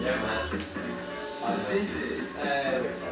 Yeah, man. This is. Uh,